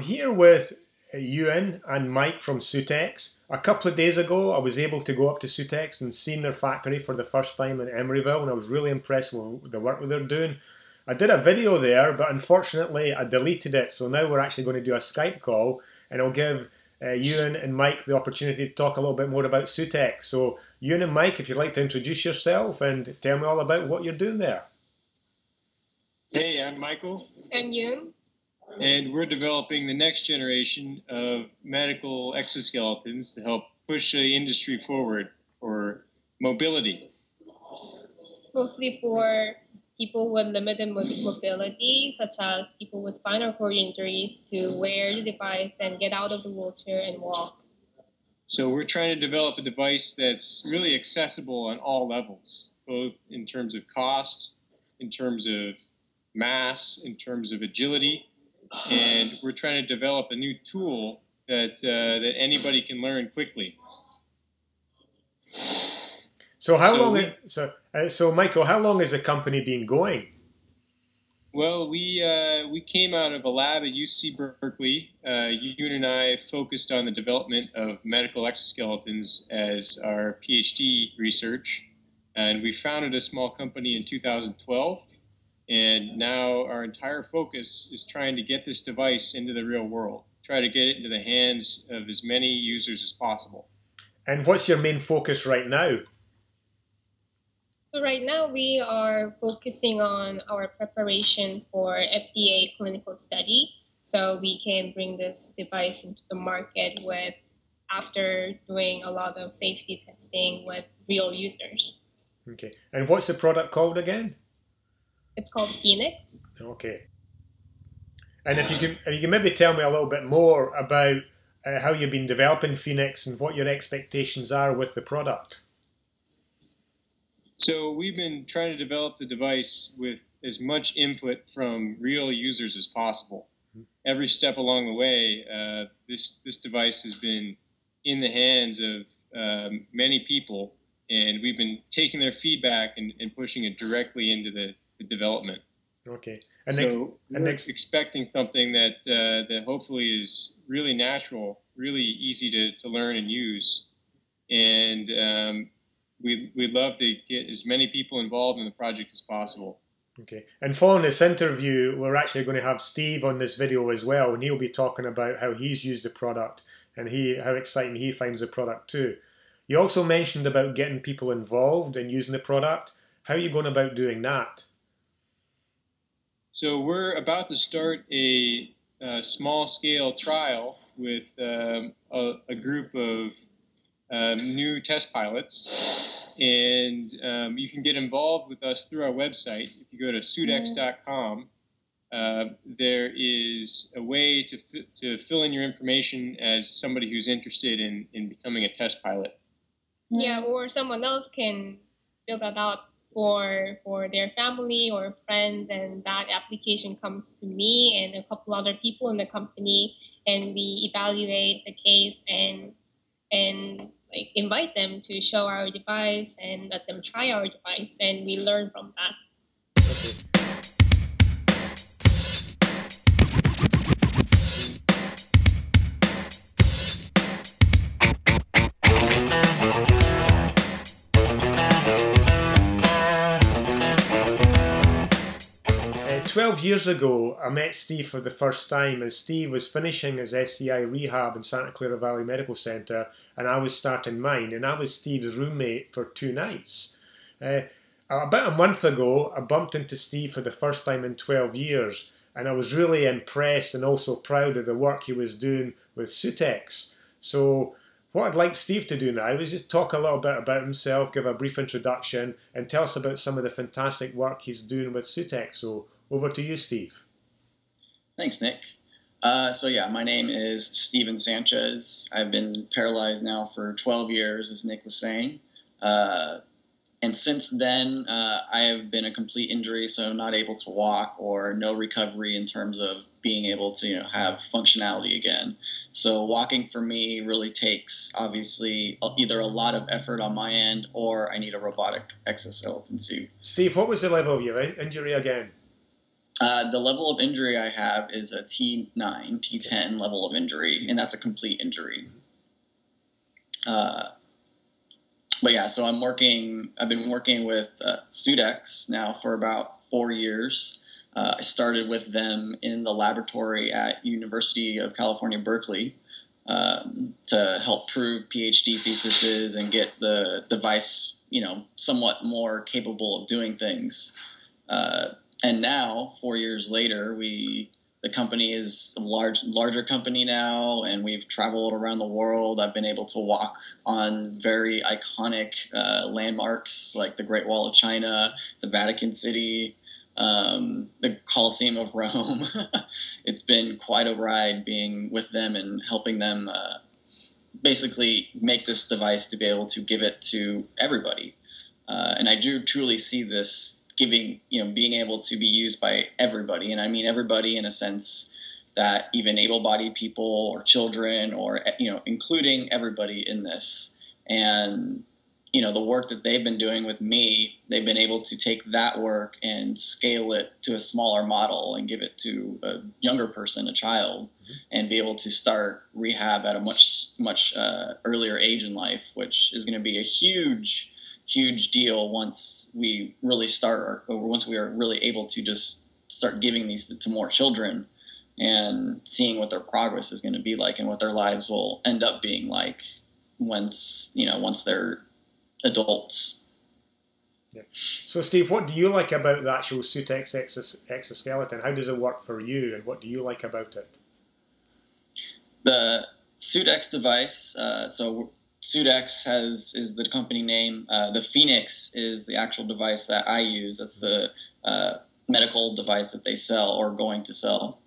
here with Ewan and Mike from suitX. A couple of days ago, I was able to go up to suitX and see their factory for the first time in Emeryville, and I was really impressed with the work that they're doing. I did a video there, but unfortunately, I deleted it. So now we're actually going to do a Skype call, and I'll give uh, Ewan and Mike the opportunity to talk a little bit more about suitX. So, Ewan and Mike, if you'd like to introduce yourself and tell me all about what you're doing there. Hey, I'm Michael. And Ewan and we're developing the next generation of medical exoskeletons to help push the industry forward for mobility. Mostly for people with limited mobility, such as people with spinal cord injuries, to wear the device and get out of the wheelchair and walk. So we're trying to develop a device that's really accessible on all levels, both in terms of cost, in terms of mass, in terms of agility, and we're trying to develop a new tool that uh, that anybody can learn quickly. So how so long? We, so uh, so Michael, how long has the company been going? Well, we uh, we came out of a lab at UC Berkeley. Uh, you and I focused on the development of medical exoskeletons as our PhD research, and we founded a small company in 2012 and now our entire focus is trying to get this device into the real world, try to get it into the hands of as many users as possible. And what's your main focus right now? So right now we are focusing on our preparations for FDA clinical study, so we can bring this device into the market with after doing a lot of safety testing with real users. Okay. And what's the product called again? It's called Phoenix. Okay. And if you can, if you can maybe tell me a little bit more about uh, how you've been developing Phoenix and what your expectations are with the product. So we've been trying to develop the device with as much input from real users as possible. Mm-hmm. Every step along the way, uh, this this device has been in the hands of um, many people, and we've been taking their feedback and, and pushing it directly into the the development. Okay. And so next, we're next... expecting something that uh, that hopefully is really natural, really easy to, to learn and use, and um, we we'd love to get as many people involved in the project as possible. Okay. And following this interview, we're actually going to have Steve on this video as well, and he'll be talking about how he's used the product and he how exciting he finds the product too. You also mentioned about getting people involved in using the product. How are you going about doing that? So we're about to start a, a small scale trial with um, a, a, group of um, new test pilots. And um, you can get involved with us through our website. If you go to suitx.com, uh, there is a way to, to fill in your information as somebody who's interested in, in becoming a test pilot. Yeah, or someone else can fill that out for for their family or friends and that application comes to me and a couple other people in the company and we evaluate the case and and like invite them to show our device and let them try our device and we learn from that years ago, I met Steve for the first time as Steve was finishing his SCI rehab in Santa Clara Valley Medical Centre and I was starting mine and I was Steve's roommate for two nights. Uh, about a month ago, I bumped into Steve for the first time in 12 years and I was really impressed and also proud of the work he was doing with suitX. So what I'd like Steve to do now is just talk a little bit about himself, give a brief introduction, and tell us about some of the fantastic work he's doing with suitX. So over to you, Steve. Thanks, Nick. Uh, so yeah, my name is Steven Sanchez. I've been paralyzed now for 12 years, as Nick was saying. Uh, and since then, uh, I have been a complete injury, so not able to walk or no recovery in terms of being able to you know have functionality again. So walking for me really takes obviously either a lot of effort on my end or I need a robotic exoskeleton suit. Steve, what was the level of your injury again? Uh, the level of injury I have is a T9, T10 level of injury, and that's a complete injury. Uh, but yeah, so I'm working. I've been working with uh, suitX now for about four years. Uh, I started with them in the laboratory at University of California, Berkeley, um, to help prove PhD theses and get the device, you know, somewhat more capable of doing things. Uh, and now, four years later, we the company is a large larger company now and we've traveled around the world i've been able to walk on very iconic uh, landmarks like the great wall of china the vatican city um, the Colosseum of Rome. it's been quite a ride being with them and helping them uh, basically make this device to be able to give it to everybody. Uh, and I do truly see this giving, you know, being able to be used by everybody. And I mean everybody in a sense that even able-bodied people or children or, you know, including everybody in this. And you know the work that they've been doing with me they've been able to take that work and scale it to a smaller model and give it to a younger person a child mm-hmm. and be able to start rehab at a much much uh, earlier age in life which is going to be a huge huge deal once we really start or once we are really able to just start giving these to, to more children and seeing what their progress is going to be like and what their lives will end up being like once you know once they're adults. Yeah. So, Steve, what do you like about the actual exos- exoskeleton? How does it work for you, and what do you like about it? The suitX device. Uh, so, suitX has is the company name. Uh, the Phoenix is the actual device that I use. That's the uh, medical device that they sell or going to sell.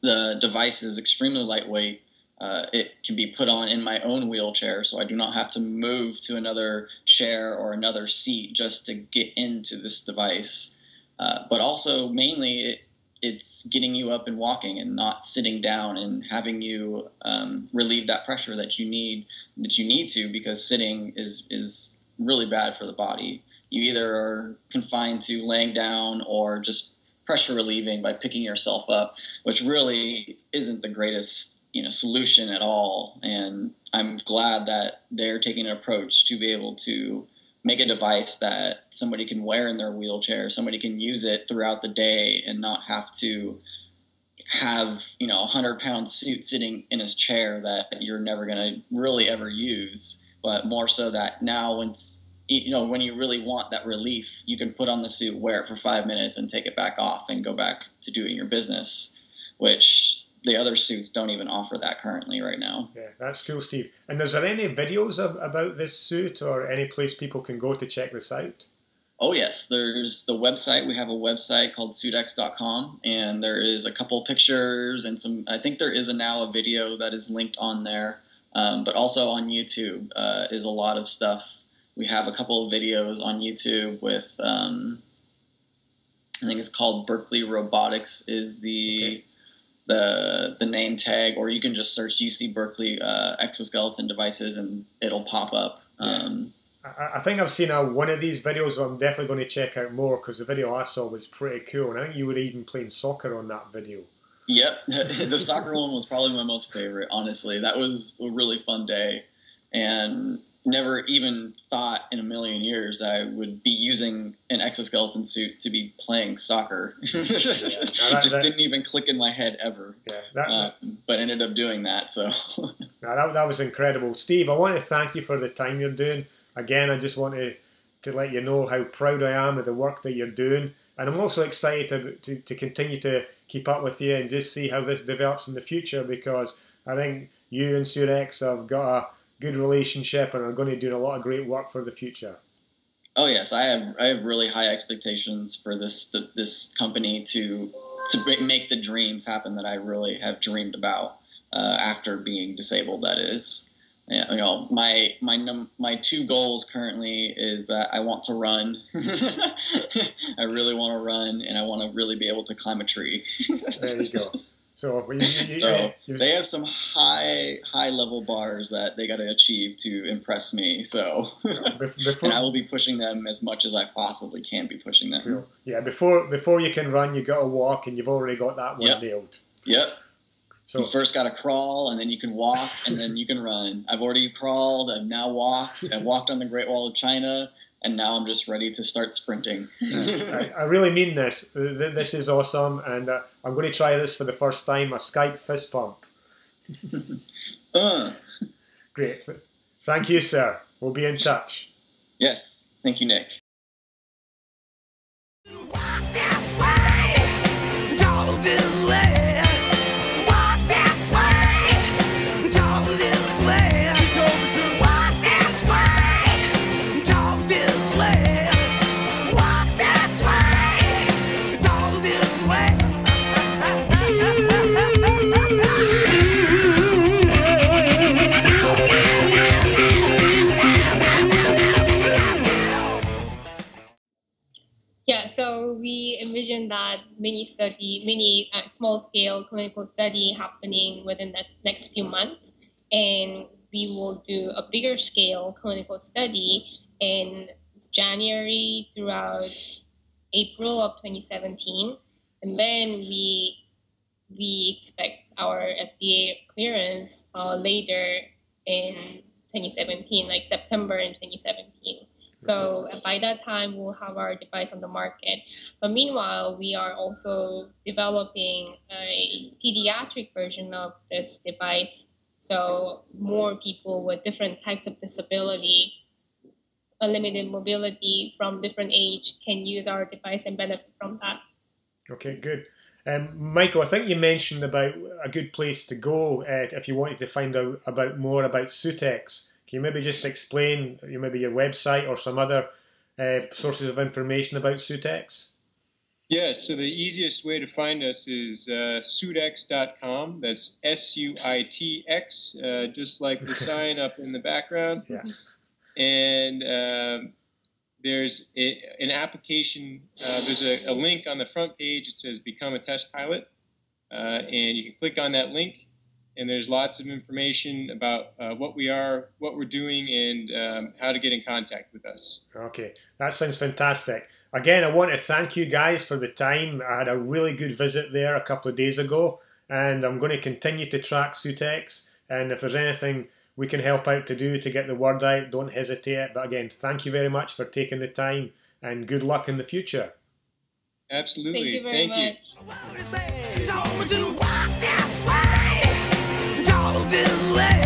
The device is extremely lightweight. Uh, it can be put on in my own wheelchair, so I do not have to move to another chair or another seat just to get into this device. Uh, but also, mainly, it, it's getting you up and walking and not sitting down and having you um, relieve that pressure that you need that you need to because sitting is is really bad for the body. You either are confined to laying down or just pressure relieving by picking yourself up, which really isn't the greatest you know solution at all. And I'm glad that they're taking an approach to be able to make a device that somebody can wear in their wheelchair, somebody can use it throughout the day and not have to have you know a hundred pound suit sitting in his chair that you're never going to really ever use but more so that now once you know when you really want that relief you can put on the suit wear it for five minutes and take it back off and go back to doing your business which the other suits don't even offer that currently right now. Yeah, that's cool, Steve. And is there any videos of, about this suit or any place people can go to check this out? Oh yes, there's the website. We have a website called suitx.com, and there is a couple pictures and some. I think there is a now a video that is linked on there, um, but also on YouTube uh, is a lot of stuff. We have a couple of videos on YouTube with. Um, I think it's called Berkeley Robotics. Is the okay the the name tag, or you can just search UC Berkeley uh, exoskeleton devices and it'll pop up. Um, I, I think I've seen a, one of these videos. I'm definitely going to check out more because the video I saw was pretty cool, and I think you were even playing soccer on that video. Yep, the soccer one was probably my most favorite. Honestly, that was a really fun day, and never even thought in a million years that I would be using an exoskeleton suit to be playing soccer. yeah, that, Just that, didn't even click in my head ever. Yeah, that, uh, but ended up doing that. So that, that was incredible, Steve. I want to thank you for the time you're doing. Again, I just want to to let you know how proud I am of the work that you're doing, and I'm also excited to, to, to continue to keep up with you and just see how this develops in the future because I think you and suitX have got a good relationship and are going to do a lot of great work for the future. Oh yes, I have I have really high expectations for this this company to to make the dreams happen that I really have dreamed about uh, after being disabled. That is, yeah, you know, my my num- my two goals currently is that I want to run. I really want to run, and I want to really be able to climb a tree. there you go. So, so they have some high high level bars that they got to achieve to impress me. So before, and I will be pushing them as much as I possibly can be pushing them. Cool. Yeah, before before you can run, you got to walk, and you've already got that one yep. nailed. Yep. So you first got to crawl, and then you can walk, and then you can run. I've already crawled. I've now walked. I've walked on the Great Wall of China and now I'm just ready to start sprinting. I, I, really mean this. This is awesome, and uh, I'm going to try this for the first time a Skype fist pump. uh. Great. Thank you, sir. We'll be in touch. Yes. Thank you, Nick. Envision that mini study, mini uh, small scale clinical study happening within the next few months. And we will do a bigger scale clinical study in January throughout April of 2017. And then we we expect our FDA clearance uh, later in 2017, like September in 2017. So by that time, we'll have our device on the market. But meanwhile, we are also developing a pediatric version of this device. So more people with different types of disability, unlimited mobility from different age can use our device and benefit from that. Okay, good. Um, Michael, I think you mentioned about a good place to go uh, if you wanted to find out about more about suitX. Can you maybe just explain you maybe your website or some other uh, sources of information about suitX? Yeah, so the easiest way to find us is uh, suitx.com. That's S U I T X, uh, just like the sign up in the background. Yeah. And um, there's a, an application, uh, there's a, a, link on the front page. It says Become a Test Pilot. Uh, and you can click on that link, and there's lots of information about uh, what we are, what we're doing, and um, how to get in contact with us. Okay, that sounds fantastic. Again, I want to thank you guys for the time. I had a really good visit there a couple of days ago, and I'm going to continue to track suitX. And if there's anything we can help out to do to get the word out, don't hesitate. But again, thank you very much for taking the time and good luck in the future. Absolutely. Thank you very thank much. You.